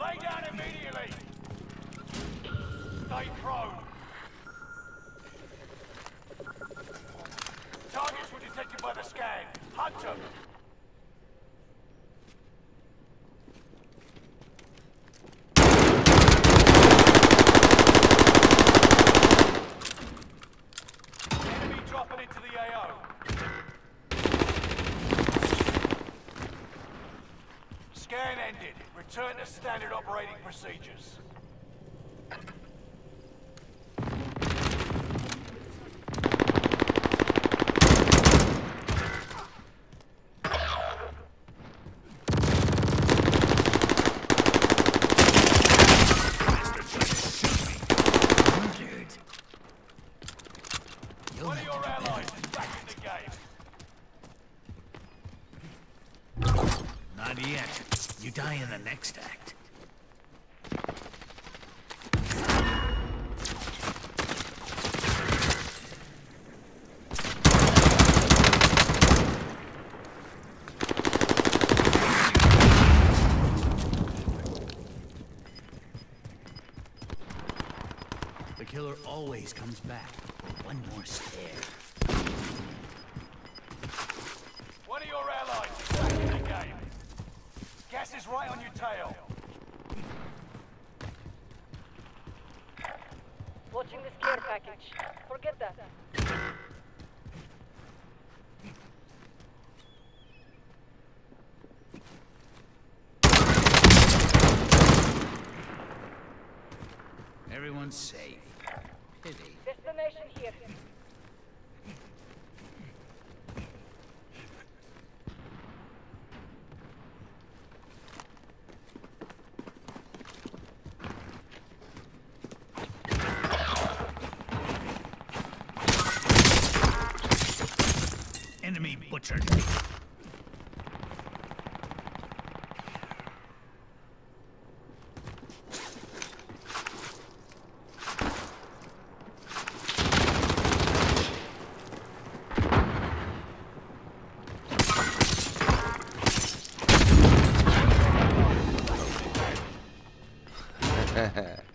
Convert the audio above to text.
Lay down immediately! Stay prone! Targets were detected by the scan. Hunt them! Enemy dropping into the AO. Scan ended. Return to standard operating procedures. Not yet. You die in the next act. The killer always comes back for one more stare. Gas on your tail. Watching this care package. Forget that. Everyone's safe. Pity. Destination here. butchered. Hehehe